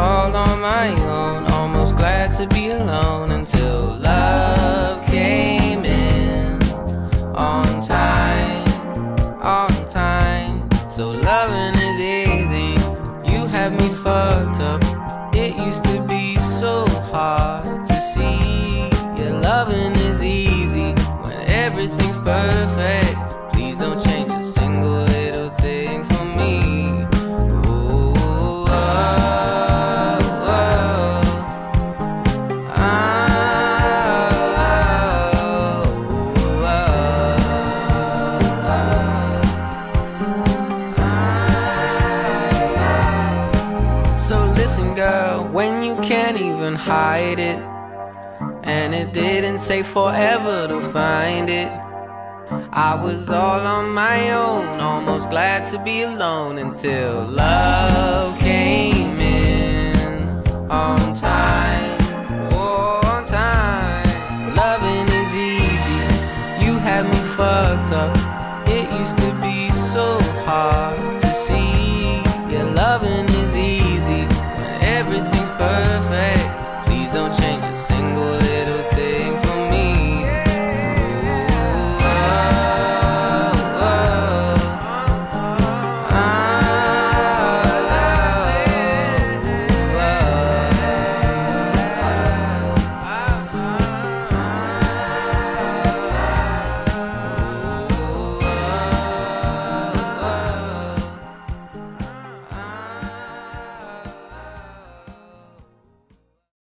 all on my own. Almost glad to be alone until love came in on time, on time. So loving is easy. You have me fucked up. embarrassing, girl, when you can't even hide it. And it didn't take forever to find it. I was all on my own, almost glad to be alone until love came in on time. Oh, on time. Loving is easy. You had me fucked up. It used to be